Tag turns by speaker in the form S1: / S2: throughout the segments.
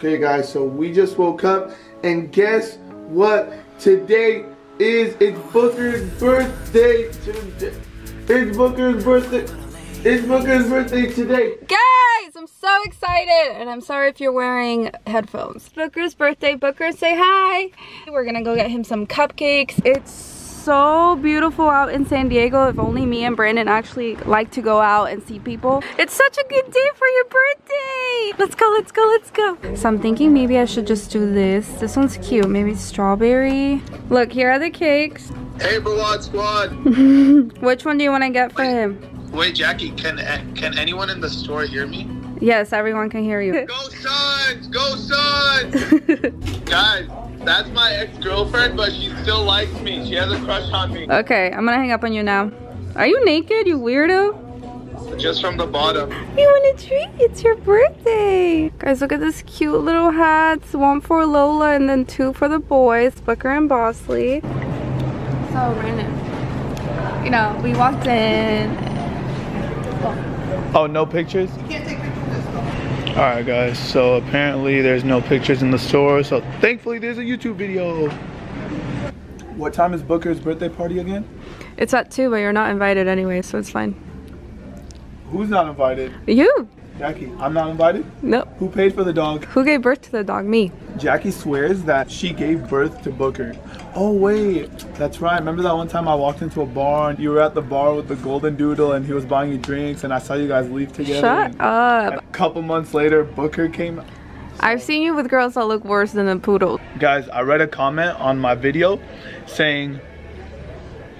S1: Okay, guys, so we just woke up, and guess what? Today is it's Booker's birthday today. It's Booker's birthday. It's Booker's birthday today.
S2: Guys, I'm so excited. And I'm sorry if you're wearing headphones. Booker's birthday. Booker, say hi. We're gonna go get him some cupcakes. It's so beautiful out in San Diego. If only me and Brandon actually like to go out and see people. It's such a good day for your birthday. Let's go, let's go, let's go. So I'm thinking maybe I should just do this. This one's cute. Maybe strawberry. Look, here are the cakes.
S3: Hey, Brawad Squad.
S2: Which one do you want to get for him?
S3: Wait, Jackie, can eh, can anyone in the store hear me?
S2: Yes, everyone can hear you.
S3: Go Suns! Go Suns! Guys, that's my ex-girlfriend, but she still likes me. She has a crush on me.
S2: Okay, I'm gonna hang up on you now. Are you naked, you weirdo?
S3: Just from the bottom.
S2: You want a treat? It's your birthday. Guys, look at this cute little hats. One for Lola and then two for the boys, Booker and Bosley. So random. You know, we walked in.
S1: Oh, no pictures? Alright guys, so apparently there's no pictures in the store, so thankfully there's a YouTube video. What time is Booker's birthday party again?
S2: It's at 2, but you're not invited anyway, so it's fine.
S1: Who's not invited?
S2: You?
S1: Jackie, I'm not invited?
S2: Nope.
S1: Who paid for the dog?
S2: Who gave birth to the dog? Me.
S1: Jackie swears that she gave birth to Booker. Oh wait, that's right. Remember that one time I walked into a bar and you were at the bar with the golden doodle and he was buying you drinks and I saw you guys leave together.
S2: Shut up.
S1: a couple months later, Booker came.
S2: I've seen you with girls that look worse than a poodle.
S1: Guys, I read a comment on my video saying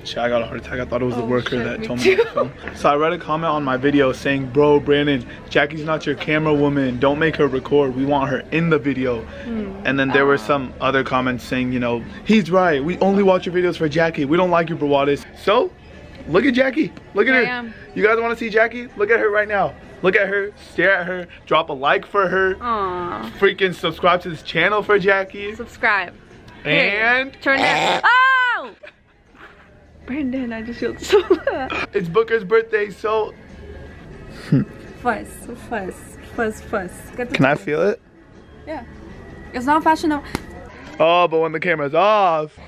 S1: Shit, I got a heart attack. I thought it was the
S2: Oh,
S1: worker
S2: shit,
S1: that
S2: me
S1: told me. to film. So I read a comment on my video saying, "Bro, Brandon, Jackie's not your camera woman. Don't make her record. We want her in the video."
S2: Hmm.
S1: And then there were some other comments saying, you know, he's right. We only watch your videos for Jackie. We don't like you, Brawadis. So, look at Jackie. Look at
S2: I
S1: her.
S2: am.
S1: You guys want to see Jackie? Look at her right now. Look at her. Stare at her. Drop a like for her.
S2: Aww.
S1: Freaking subscribe to this channel for Jackie.
S2: Subscribe.
S1: And
S2: Turn it. Oh! Brandon, I just feel so bad.
S1: it's Booker's birthday, so
S2: Fuss, fuss, fuss, fuss. Get the
S1: can I feel it?
S2: Yeah. It's not fashion though.
S1: Oh, but when the camera's off.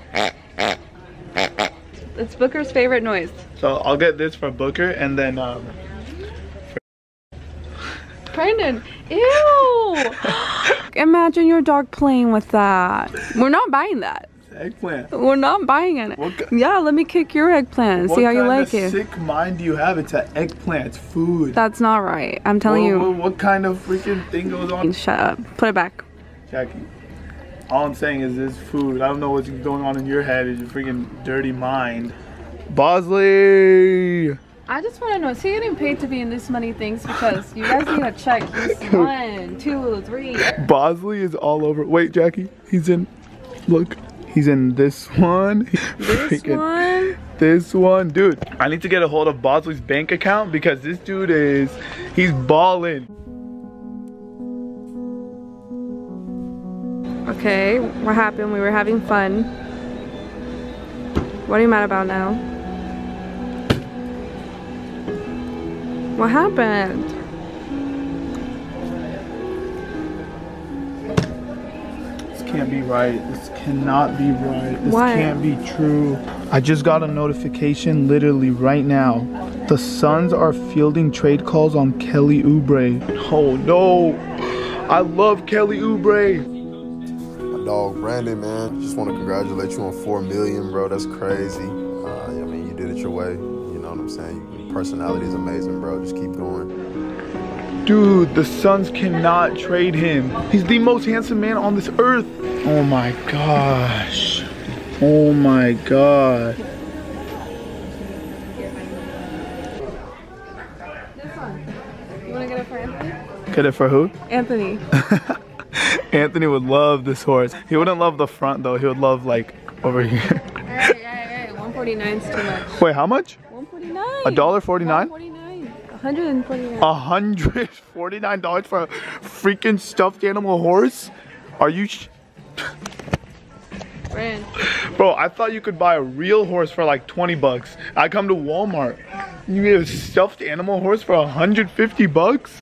S2: It's Booker's favorite noise.
S1: So I'll get this for Booker and then um
S2: Brandon, ew! Imagine your dog playing with that. We're not buying that.
S1: Eggplant.
S2: We're not buying it. Yeah, let me kick your eggplant and see how you
S1: kind
S2: like
S1: of
S2: it.
S1: sick mind do you have? It's an eggplant. It's food.
S2: That's not right. I'm telling
S1: What,
S2: you.
S1: what, what kind of freaking thing goes on?
S2: Shut up. Put it back.
S1: Jackie. All I'm saying is this food. I don't know what's going on in your head. Is your freaking dirty mind. Bosley.
S2: I just want to know, is he getting paid to be in this many things? Because you guys need to check. He's one, two, three.
S1: Bosley is all over. Wait, Jackie. He's in. Look. He's in this one.
S2: This one.
S1: This one, dude. I need to get a hold of Bosley's bank account because this dude is, he's balling.
S2: Okay, what happened? We were having fun. What are you mad about now? What happened?
S1: Can't be right. This cannot be right. This
S2: Why?
S1: can't be true. I just got a notification literally right now. The Suns are fielding trade calls on Kelly Oubre. Oh no. I love Kelly Oubre.
S4: My dog Brandon, man, just want to congratulate you on four million, bro. That's crazy. Uh, I mean, you did it your way. You know what I'm saying? Your personality is amazing, bro. Just keep going.
S1: Dude, the Suns cannot trade him. He's the most handsome man on this earth. Oh my gosh. Oh my god.
S2: This one. You want to get it for Anthony?
S1: Get it for who?
S2: Anthony.
S1: Anthony would love this horse. He wouldn't love the front though. He would love like over here.
S2: Alright, alright, alright. 149 is too much.
S1: Wait, how much?
S2: 149.
S1: A dollar forty-nine?
S2: 149. 149.
S1: A hundred forty-nine dollars for a freaking stuffed animal horse? Are you?
S2: Brand.
S1: Bro, I thought you could buy a real horse for like 20 bucks. I come to Walmart. You get a stuffed animal horse for 150 bucks?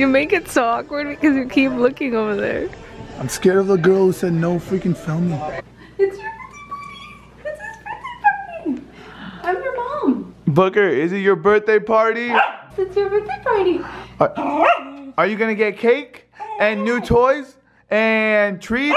S2: You make it so awkward because you keep looking over there.
S1: I'm scared of the girl who said no freaking filming.
S2: It's your birthday. It's his birthday party. I'm your mom.
S1: Booker, is it your birthday party?
S2: It's your birthday party.
S1: Are, are you gonna get cake and new toys and treats?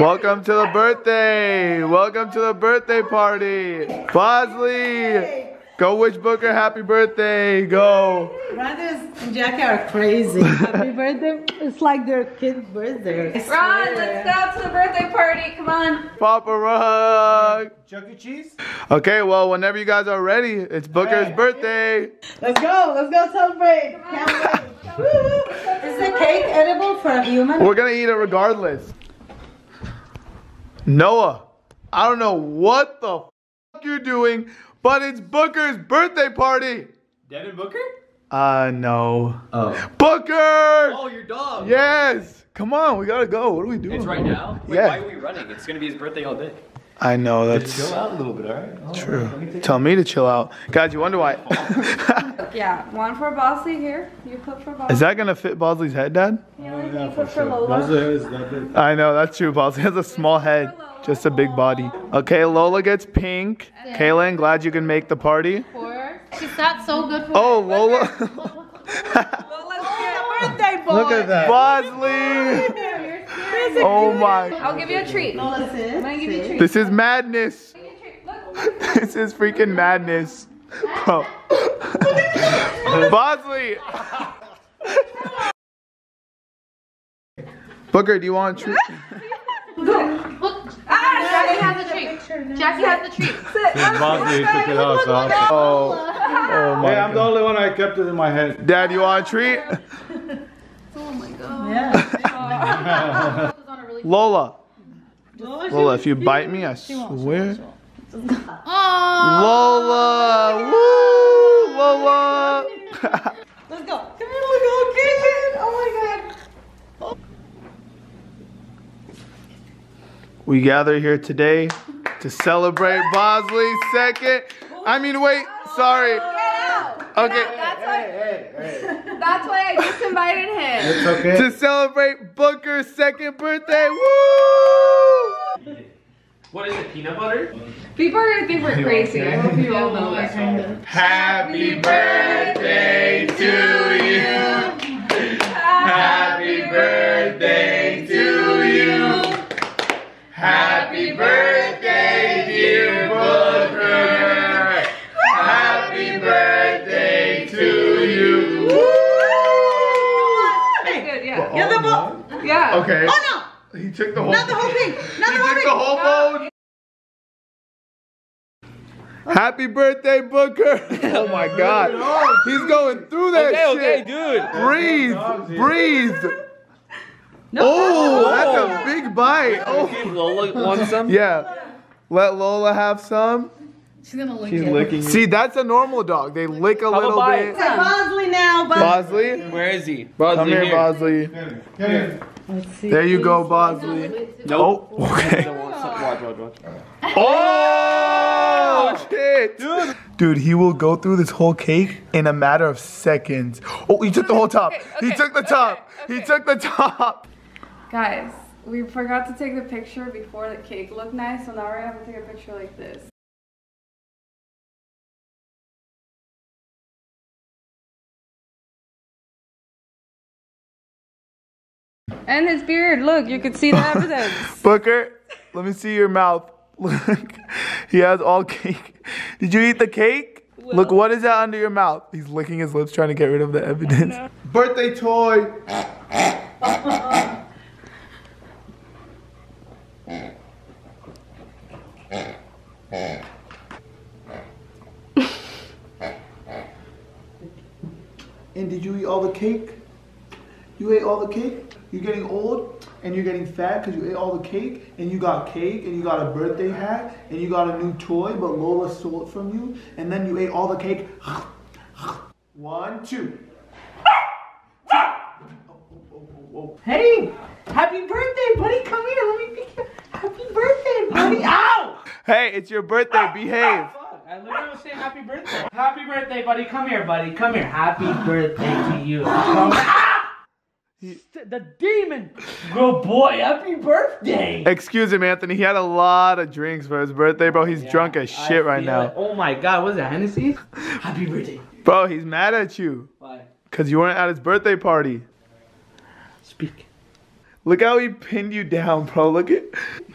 S1: Welcome to the birthday. Welcome to the birthday party. Bosley, go wish Booker happy birthday. Go.
S5: Brothers and Jackie are crazy. Happy birthday. It's like their kid's birthday. I
S2: Ron, let's go to the birthday party. Come on.
S1: Papa Rug.
S6: Chuck E. Cheese?
S1: Okay, well, whenever you guys are ready, it's Booker's
S6: Alright.
S1: birthday.
S5: Let's go. Let's go celebrate. Can't wait. Woo. Is the cake edible for a human?
S1: We're gonna eat it regardless. Noah, I don't know what the f- you're doing, but it's Booker's birthday party.
S6: Devin Booker?
S1: Uh, no.
S6: Oh.
S1: Booker!
S6: Oh, your dog.
S1: Yes! Come on, we gotta go. What are we doing?
S7: It's right now? Wait,
S1: Yeah.
S7: why are we running? It's gonna be his birthday all day.
S1: I know, that's
S6: Chill out a little bit, alright? Oh,
S1: true.
S6: let me
S1: Tell me to chill out. Guys, you wonder why.
S2: Yeah, one for Bosley here. You put for Bosley.
S1: Is that gonna fit Bosley's head, Dad?
S2: you put for
S6: Those
S2: Lola.
S6: are his, that big.
S1: I know, that's true. Bosley has a small head, just a big body. Okay, Lola gets pink. Kaylin, glad you can make the party.
S2: Four.
S8: She's not so good for
S1: Oh, Lola.
S5: Birthday boy.
S6: Look at that.
S1: Bosley! Oh my.
S2: I'll give you a treat. I'm
S5: Lola, sis.
S2: gonna give you a treat.
S1: This is madness.
S2: Give you a treat. Look, look.
S1: This is freaking madness. Bro. Bosley! Booker, do you want a treat?
S8: Look, ah, Jackie has a treat. Jackie has the treat.
S6: Bosley took it out, so.
S1: Oh. oh, oh my
S6: Hey, I'm the only one I kept it in my head.
S1: Dad, you want a treat?
S8: Oh my god.
S5: Yeah.
S8: This is on a really-
S1: Lola.
S5: Lola,
S1: Lola, if you bite me, I swear. Lola! Woo! Lola!
S5: Let's go. Come here, look, oh, kitchen. Oh my god.
S1: We gather here today to celebrate Bosley's second. I mean, wait, sorry. Okay.
S2: That's why, that's why invited him.
S6: It's okay.
S1: To celebrate Booker's second birthday. Woo!
S7: What is it, peanut butter?
S2: People are gonna think we're crazy. I hope you all know that.
S1: Happy birthday to you.
S2: Yeah.
S1: Okay.
S5: Oh no.
S1: He took the whole.
S5: no. Not the whole thing. Not
S1: He
S5: the whole
S1: took
S5: thing.
S1: the whole bowl. Happy birthday, Booker! Oh my God, he's going through that shit.
S7: dude.
S1: Breathe, breathe. Oh, that's a big bite. Oh,
S7: Lola wants some?
S1: yeah. Let Lola have some.
S8: She's gonna lick
S7: She's
S8: it.
S7: licking you.
S1: See, that's a normal dog. They lick a
S7: How
S1: little
S7: about
S1: bit.
S5: Say Bosley now, Bosley.
S1: Bosley,
S7: Where is he?
S1: come here, Bosley.
S6: Come here.
S5: Let's see.
S1: There you go, Bosley.
S7: Nope.
S1: Oh, okay.
S7: Watch, watch, watch.
S1: Oh, shit. Dude. Dude, he will go through this whole cake in a matter of seconds. Oh, he took the whole top.
S2: Okay,
S1: he took the top.
S2: okay,
S1: He took the top.
S2: Guys, we forgot to take the picture before the cake looked nice, so now we're gonna have to take a picture like this. And his beard, look, you can see the evidence.
S1: Booker, let me see your mouth. Look, he has all cake. Did you eat the cake? Look, what is that under your mouth? He's licking his lips trying to get rid of the evidence. Birthday toy. And did you eat all the cake? You ate all the cake? You're getting old and you're getting fat because you ate all the cake and you got cake and you got a birthday hat and you got a new toy, but Lola stole it from you and then you ate all the cake. One, two.
S5: Hey, happy birthday, buddy. Come here. Let me pick you. Happy birthday, buddy. Ow!
S1: Hey, it's your birthday. Behave.
S9: I literally was saying happy birthday. Happy birthday, buddy. Come here, buddy. Come here. Happy birthday to you. Come-! The demon. Good boy. Happy birthday.
S1: Excuse him, Anthony. He had a lot of drinks for his birthday, bro. He's drunk as
S9: I
S1: shit right now.
S9: it. Oh my god, was it Hennessy? Happy birthday.
S1: Bro, he's mad at you.
S9: Why?
S1: Because you weren't at his birthday party.
S9: Speak.
S1: Look how he pinned you down, bro. Look at.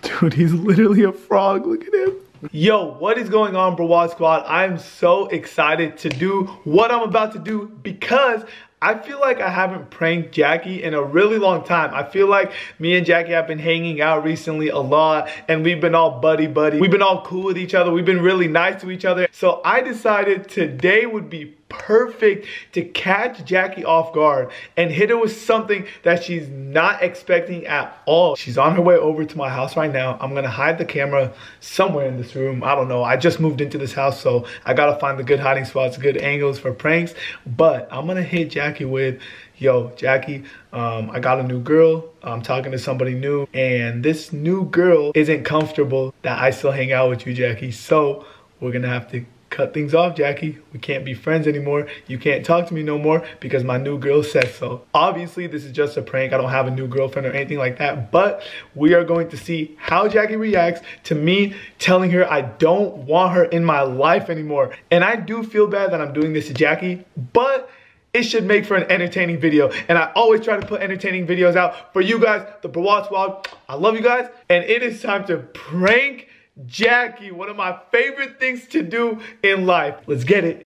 S1: Dude, he's literally a frog. Look at him. Yo, what is going on, Brawad Squad? I'm so excited to do what I'm about to do because I feel like I haven't pranked Jackie in a really long time. I feel like me and Jackie have been hanging out recently a lot and we've been all buddy buddy. We've been all cool with each other. We've been really nice to each other. So I decided today would be perfect to catch Jackie off guard and hit her with something that she's not expecting at all. She's on her way over to my house right now. I'm gonna hide the camera somewhere in this room. I don't know. I just moved into this house, so I gotta find the good hiding spots, good angles for pranks. But I'm gonna hit Jackie with, yo, Jackie, um, I got a new girl. I'm talking to somebody new, and this new girl isn't comfortable that I still hang out with you, Jackie. So we're gonna have to cut things off, Jackie. We can't be friends anymore. You can't talk to me no more because my new girl said so. Obviously, this is just a prank. I don't have a new girlfriend or anything like that, but we are going to see how Jackie reacts to me telling her I don't want her in my life anymore. And I do feel bad that I'm doing this to Jackie, but it should make for an entertaining video. And I always try to put entertaining videos out for you guys, the Brawad Squad. I love you guys. And it is time to prank Jackie, one of my favorite things to do in life. Let's get it.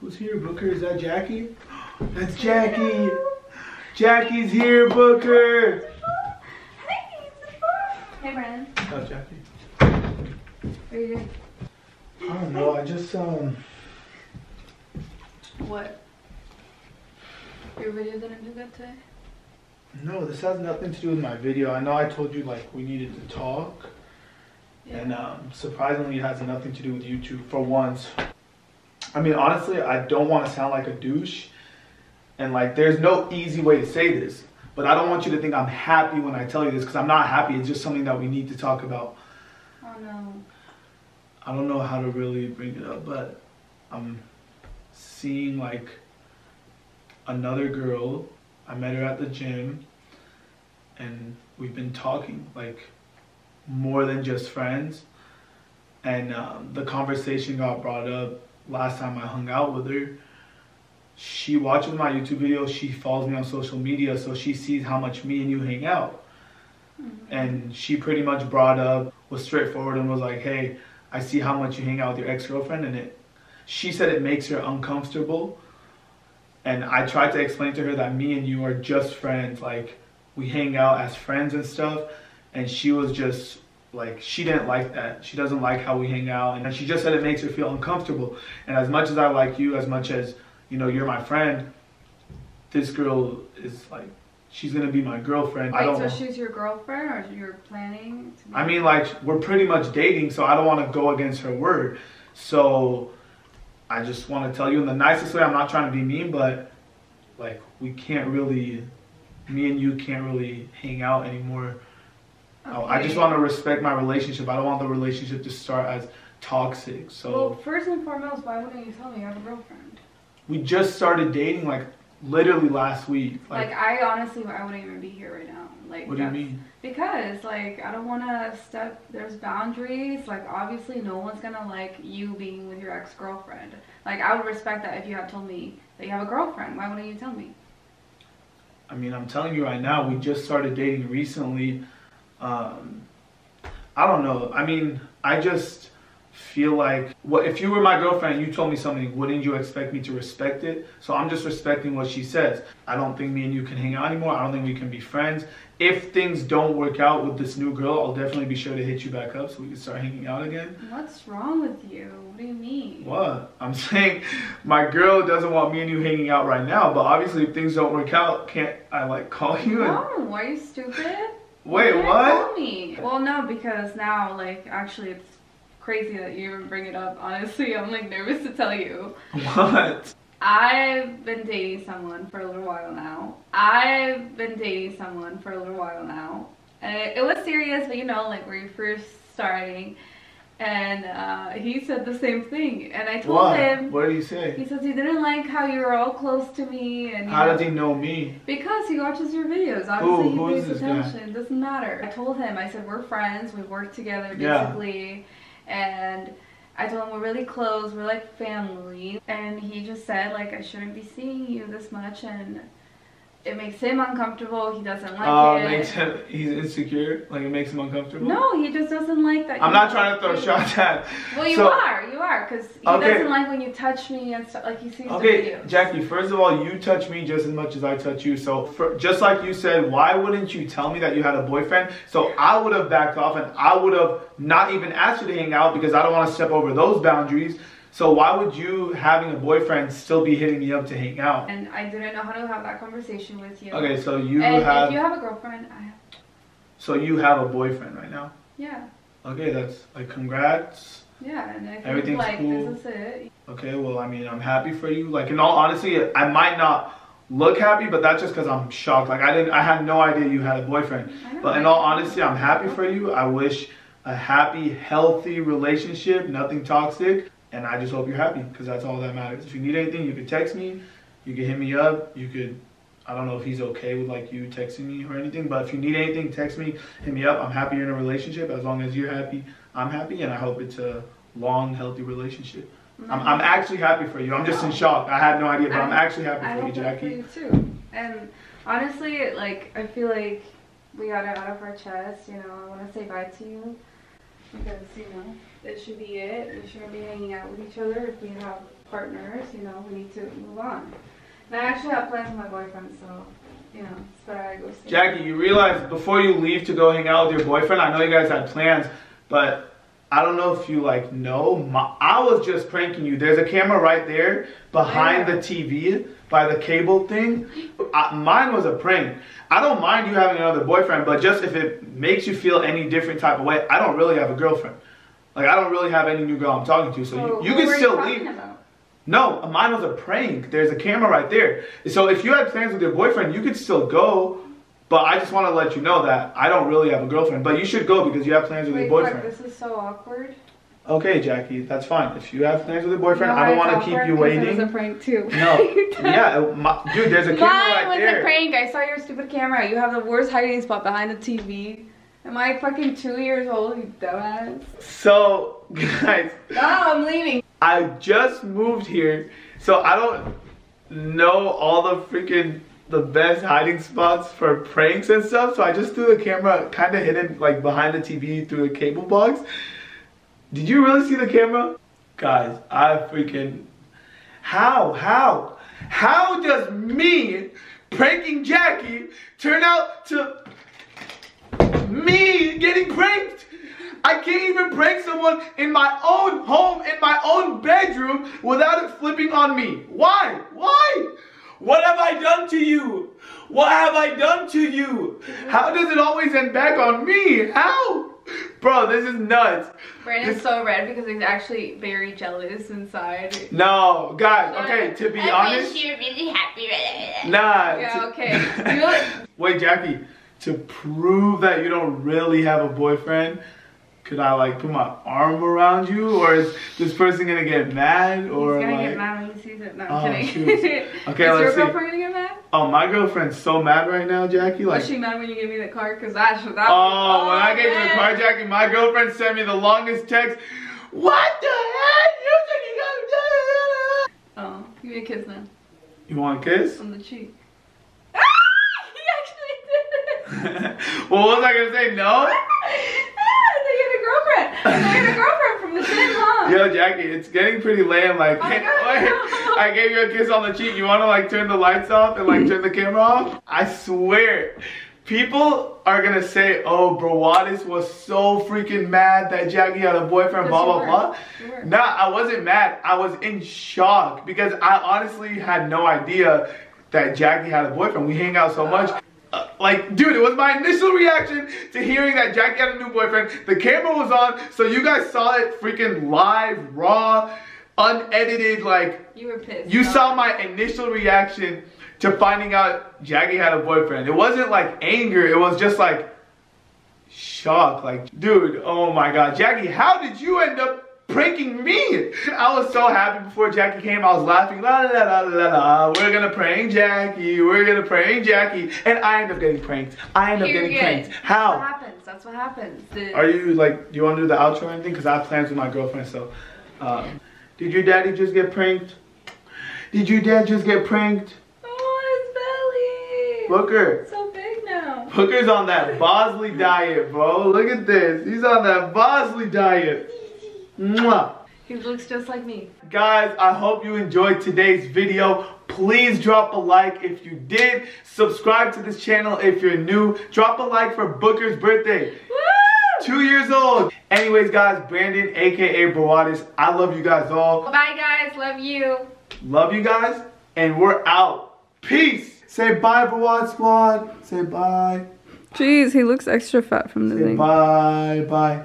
S1: Who's here, Booker? Is that Jackie? That's Jackie. Jackie's here, Booker.
S2: Hey, Brandon.
S1: Oh, Jackie.
S2: What are you doing?
S1: I don't know. I just um.
S2: What? Your video didn't do good today?
S1: No, this has nothing to do with my video. I know I told you like we needed to talk, and um, surprisingly, it has nothing to do with YouTube for once. I mean, honestly, I don't want to sound like a douche, and like there's no easy way to say this, but I don't want you to think I'm happy when I tell you this because I'm not happy. It's just something that we need to talk about.
S2: Oh no.
S1: I don't know how to really bring it up, but I'm seeing like another girl. I met her at the gym and we've been talking like more than just friends. And um, the conversation got brought up last time I hung out with her. She watches my YouTube videos, she follows me on social media, so she sees how much me and you hang out. And she pretty much brought up, was straightforward and was like, hey, I see how much you hang out with your ex-girlfriend and it she said it makes her uncomfortable. And I tried to explain to her that me and you are just friends, like we hang out as friends and stuff. And she was just like she didn't like that. She doesn't like how we hang out and she just said it makes her feel uncomfortable. And as much as I like you, as much as you know you're my friend, this girl is like she's gonna be my girlfriend. I don't
S2: so she's your girlfriend or you're planning to be?
S1: I mean, like, we're pretty much dating, so I don't want to go against her word. So I just want to tell you in the nicest way, I'm not trying to be mean, but, like, we can't really, me and you can't really hang out anymore. I- I just want to respect my relationship. I don't want the relationship to start as toxic. So
S2: Well, first and foremost, why wouldn't you tell me you have a girlfriend?
S1: we just started dating, like, literally last week.
S2: Like,
S1: Like,
S2: I honestly, I wouldn't even be here right now. Like,
S1: what do you mean?
S2: Because, like, I don't want to step, there's boundaries. Like, obviously, no one's going to like you being with your ex girlfriend. Like, I would respect that if you had told me that you have a girlfriend. Why wouldn't you tell me?
S1: I mean, I'm telling you right now, we just started dating recently. Um, I don't know. I mean, I just feel like, what if you were my girlfriend and you told me something, wouldn't you expect me to respect it? So I'm just respecting what she says. I don't think me and you can hang out anymore. I don't think we can be friends. If things don't work out with this new girl, I'll definitely be sure to hit you back up so we can start hanging out again.
S2: What's wrong with you? What do you mean?
S1: What? I'm saying my girl doesn't want me and you hanging out right now, but obviously if things don't work out, can't I like call you and
S2: No, are you stupid?
S1: Wait, what?
S2: Call me. Well, no, because now, like, actually, it's crazy that you even bring it up. Honestly, I'm like nervous to tell you.
S1: what?
S2: I've been dating someone for a little while now. I've been dating someone for a little while now. And it, it was serious, but you know, like we were first starting. And uh, he said the same thing. And I told
S1: What?
S2: him,
S1: What did he say?
S2: he says he didn't like how you were all close to me. And
S1: How
S2: know,
S1: does he know me?
S2: Because he watches your videos. Obviously,
S1: who
S2: he pays
S1: this guy?
S2: attention. Doesn't matter. I told him. I said we're friends. We work together basically. Yeah. And I told him we're really close. We're like family. And he just said like I shouldn't be seeing you this much, and it makes him uncomfortable. He doesn't like
S1: Uh,
S2: it.
S1: makes him, he's insecure. Like it makes him uncomfortable.
S2: no, he just doesn't like that.
S1: I'm not trying to throw shots at.
S2: Well, you
S1: So-
S2: are. You are, because he
S1: Okay.
S2: doesn't like when you touch me and stuff. Like he sees the
S1: Okay. Jackie. First of all, you touch me just as much as I touch you. So, for, just like you said, why wouldn't you tell me that you had a boyfriend? So I would have backed off, and I would have not even asked you to hang out because I don't want to step over those boundaries. So why would you having a boyfriend still be hitting me up to hang out?
S2: And I didn't know how to have that conversation with you.
S1: Okay, so you
S2: and
S1: have
S2: if you have a girlfriend, I have.
S1: so you have a boyfriend right now.
S2: Yeah.
S1: Okay, that's like congrats.
S2: Yeah, and if
S1: Everything's
S2: like
S1: cool.
S2: this is it.
S1: Okay, well, I mean, I'm happy for you. Like, in all honesty, I might not look happy, but that's just because I'm shocked. Like, I didn't, I had no idea you had a boyfriend.
S2: I
S1: But in all honesty, I'm happy for you. I wish a happy, healthy relationship, nothing toxic, and I just hope you're happy because that's all that matters. If you need anything, you could text me, you could hit me up, you could. I don't know if he's okay with like you texting me or anything, but if you need anything, text me, hit me up. I'm happy you're in a relationship. As long as you're happy, I'm happy, and I hope it's a long, healthy relationship. I'm, I'm actually happy for you. I'm just in shock. I had no idea, but I'm actually happy
S2: I
S1: for you,
S2: that for
S1: Jackie.
S2: you too. And honestly, like I feel like we got it out of our chest. You know, I want to say bye to you because you know it should be it. We shouldn't be hanging out with each other if we have partners. You know, we need to move on. And I actually have plans with my boyfriend, so you know, it's I go
S1: Jackie, you realize before you leave to go hang out with your boyfriend, I know you guys had plans, but I don't know if you like know. My, I was just pranking you. There's a camera right there behind the TV by the cable thing. I, mine was a prank. I don't mind you having another boyfriend, but just if it makes you feel any different type of way, I don't really have a girlfriend. Like I don't really have any new girl I'm talking to, so
S2: So
S1: you, you can still
S2: talking
S1: leave.
S2: about?
S1: No, mine was a prank. There's a camera right there. So if you had plans with your boyfriend, you could still go. But I just want to let you know that I don't really have a girlfriend. But you should go because you have plans with
S2: Wait,
S1: your boyfriend.
S2: this is so awkward.
S1: Okay, Jackie, that's fine. If you have plans with your boyfriend,
S2: know
S1: I don't want to keep you
S2: 'Cause It
S1: waiting.
S2: was a prank too.
S1: No, yeah, uh, my, dude, there's a camera
S2: Mine
S1: right
S2: was
S1: there.
S2: a prank. I saw your stupid camera. You have the worst hiding spot behind the TV. Am I fucking two years old, you dumbass?
S1: So, guys,
S2: No, I'm leaving.
S1: I just moved here, so I don't know all the freaking the best hiding spots for pranks and stuff. So I just threw the camera kind of hidden like behind the TV through the cable box. Did you really see the camera? Guys, I freaking how how how does me pranking Jackie turn out to me getting pranked. I can't even prank someone in my own home, in my own bedroom, without it flipping on me. Why? Why? What have I done to you? What have I done to you? How does it always end back on me? How? Bro, this is nuts.
S2: Brandon's so red because he's actually very jealous inside.
S1: No, guys, okay, to be honest,
S8: you're really happy right
S1: nah.
S2: Yeah,
S1: to-
S2: okay. You-
S1: Wait, Jackie, to prove that you don't really have a boyfriend, could I like put my arm around you, or is this person gonna get mad, or
S2: He's gonna
S1: like?
S2: get mad when he sees it. No,
S1: Oh,
S2: I'm
S1: shoot.
S2: kidding.
S1: Okay,
S2: Is
S1: let's
S2: your
S1: see.
S2: girlfriend gonna get mad?
S1: Oh, my girlfriend's so mad right now, Jackie. Like,
S2: Was she mad when you gave me the card? Cause that, that
S1: oh, when I gave you the card, Jackie, my girlfriend sent me the longest text. What the heck? You think you got?
S2: Oh, give me a kiss now.
S1: You want a kiss?
S2: On the cheek. Ah! He actually did it!
S1: well, what was I gonna say? No.
S2: Ah, they had a girlfriend. Had a girlfriend from the gym, huh?
S1: Yo, Jackie, it's getting pretty lame. Like,
S2: Oh
S1: wait, I gave you a kiss on the cheek. You want to like turn the lights off and like turn the camera off? I swear, people are gonna say, "Oh, Brawadis was so freaking mad that Jackie had a boyfriend." Blah blah blah. Nah, I wasn't mad. I was in shock because I honestly had no idea that Jackie had a boyfriend. We hang out so much. Uh, like, dude, it was my initial reaction to hearing that Jackie had a new boyfriend. The camera was on, so you guys saw it freaking live, raw. unedited like
S2: You were pissed.
S1: you saw my initial reaction to finding out Jackie had a boyfriend. It wasn't like anger, it was just like shock. Like, dude, oh my god. Jackie, how did you end up pranking me? I was so happy before Jackie came. I was laughing, la la la la la. We're gonna prank Jackie. We're gonna prank Jackie. And I end up getting pranked. I end up getting pranked.
S2: That's what happens. That's what happens. The-
S1: Are you like, do you want to do the outro or anything? Because I have plans with my girlfriend, so. Um, did your daddy just get pranked? Did your dad just get pranked?
S2: Oh, his belly.
S1: Booker.
S2: So big now.
S1: Booker's on that Bosley diet, bro. Look at this. He's on that Bosley diet. Mwah.
S2: He looks just like me.
S1: Guys, I hope you enjoyed today's video. Please drop a like if you did. Subscribe to this channel if you're new. Drop a like for Booker's birthday.
S2: Woo!
S1: Two years old. Anyways, guys, Brandon, aka Brawadis, I love you guys all.
S2: Bye, guys. Love you.
S1: Love you guys, and we're out. Peace. Say bye, Brawad Squad. Say bye.
S2: Jeez, he looks extra fat from the
S1: Say
S2: thing.
S1: bye, bye.